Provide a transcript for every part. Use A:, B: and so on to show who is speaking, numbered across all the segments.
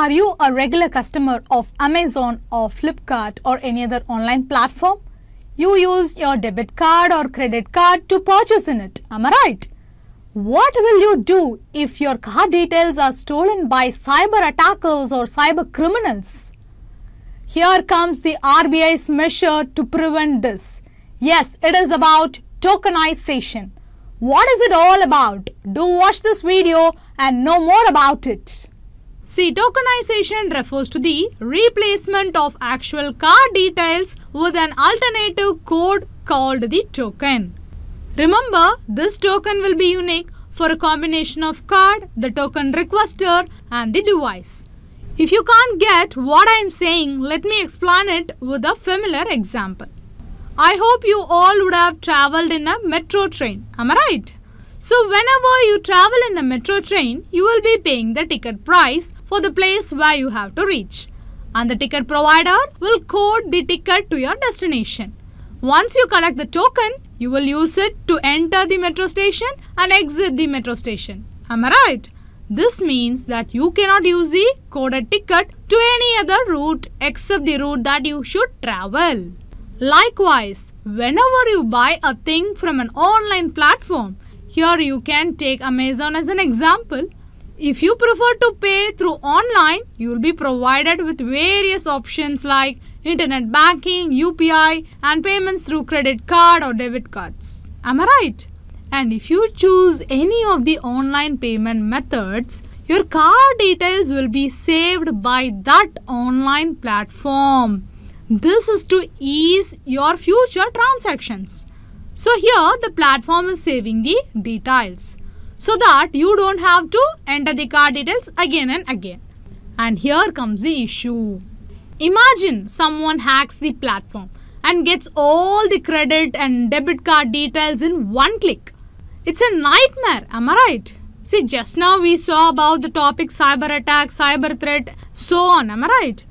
A: Are you a regular customer of Amazon or Flipkart or any other online platform? You use your debit card or credit card to purchase in it. Am I right? What will you do if your card details are stolen by cyber attackers or cyber criminals? Here comes the RBI's measure to prevent this. Yes, it is about tokenization. What is it all about? Do watch this video and know more about it.
B: See, tokenization refers to the replacement of actual card details with an alternative code called the token. Remember, this token will be unique for a combination of card, the token requester and the device. If you can't get what I am saying, let me explain it with a familiar example. I hope you all would have travelled in a metro train. Am I right? So whenever you travel in a metro train, you will be paying the ticket price for the place where you have to reach. And the ticket provider will code the ticket to your destination. Once you collect the token, you will use it to enter the metro station and exit the metro station. Am I right? This means that you cannot use the coded ticket to any other route except the route that you should travel. Likewise, whenever you buy a thing from an online platform, here you can take Amazon as an example. If you prefer to pay through online, you will be provided with various options like internet banking, UPI and payments through credit card or debit cards. Am I right? And if you choose any of the online payment methods, your card details will be saved by that online platform. This is to ease your future transactions. So here the platform is saving the details so that you don't have to enter the card details again and again. And here comes the issue. Imagine someone hacks the platform and gets all the credit and debit card details in one click. It's a nightmare, am I right? See, just now we saw about the topic cyber attack, cyber threat, so on, am I right?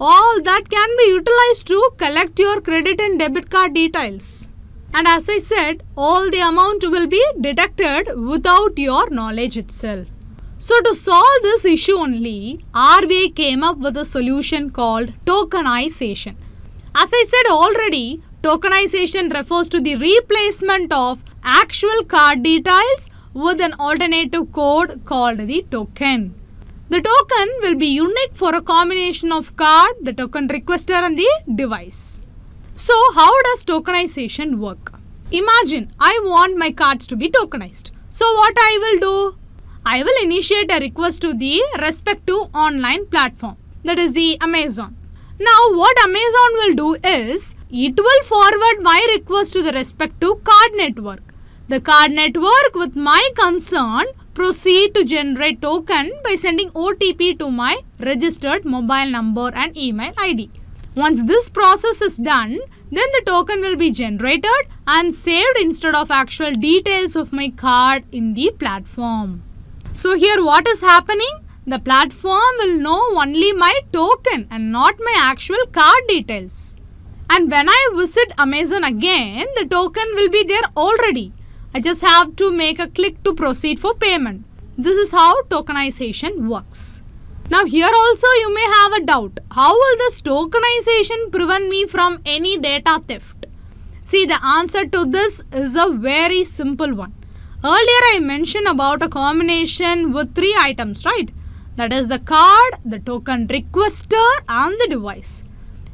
B: All that can be utilized to collect your credit and debit card details. And as I said, all the amount will be detected without your knowledge itself. So to solve this issue only, RBI came up with a solution called tokenization. As I said already, tokenization refers to the replacement of actual card details with an alternative code called the token. The token will be unique for a combination of card, the token requester and the device. So how does tokenization work? Imagine I want my cards to be tokenized. So what I will do? I will initiate a request to the respective online platform that is the Amazon. Now what Amazon will do is it will forward my request to the respective card network. The card network with my concern proceed to generate token by sending OTP to my registered mobile number and email ID. Once this process is done, then the token will be generated and saved instead of actual details of my card in the platform. So here what is happening? The platform will know only my token and not my actual card details. And when I visit Amazon again, the token will be there already. I just have to make a click to proceed for payment. This is how tokenization works. Now here also you may have a doubt. How will this tokenization prevent me from any data theft? See the answer to this is a very simple one. Earlier I mentioned about a combination with three items, right? That is the card, the token requester and the device.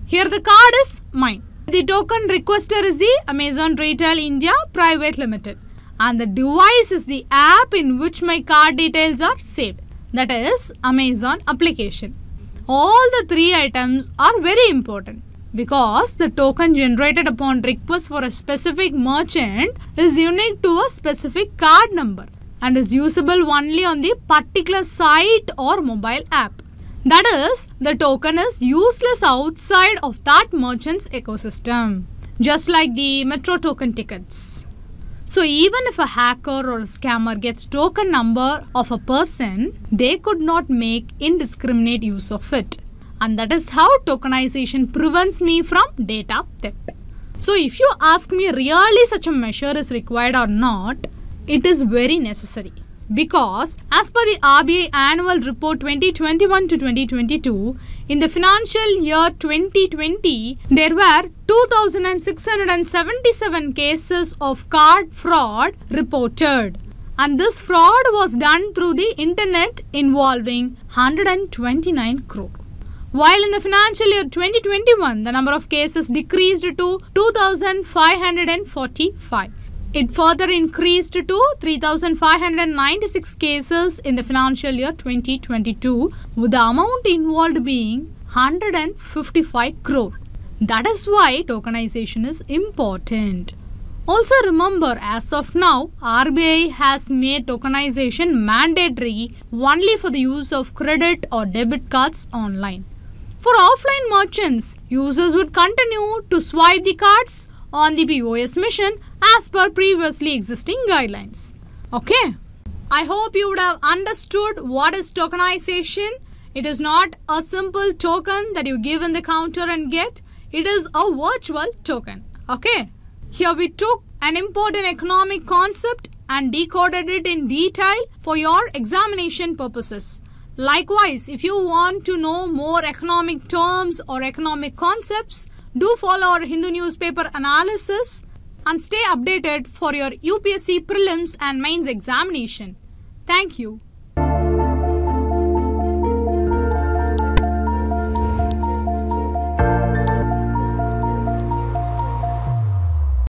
B: Here the card is mine. The token requester is the Amazon Retail India Private Limited and the device is the app in which my card details are saved. That is Amazon application. All the three items are very important because the token generated upon request for a specific merchant is unique to a specific card number and is usable only on the particular site or mobile app. That is, the token is useless outside of that merchant's ecosystem, just like the metro token tickets. So even if a hacker or a scammer gets token number of a person, they could not make indiscriminate use of it. And that is how tokenization prevents me from data theft. So if you ask me really such a measure is required or not, it is very necessary. Because as per the RBI annual report 2021 to 2022 in the financial year 2020 there were 2677 cases of card fraud reported. And this fraud was done through the internet involving 129 crore. While in the financial year 2021 the number of cases decreased to 2545 it further increased to 3,596 cases in the financial year 2022 with the amount involved being 155 crore. That is why tokenization is important. Also remember as of now RBI has made tokenization mandatory only for the use of credit or debit cards online. For offline merchants, users would continue to swipe the cards on the POS mission as per previously existing guidelines. Okay. I hope you would have understood what is tokenization. It is not a simple token that you give in the counter and get. It is a virtual token. Okay. Here we took an important economic concept and decoded it in detail for your examination purposes. Likewise, if you want to know more economic terms or economic concepts, do follow our Hindu newspaper analysis and stay updated for your UPSC prelims and mains examination. Thank you.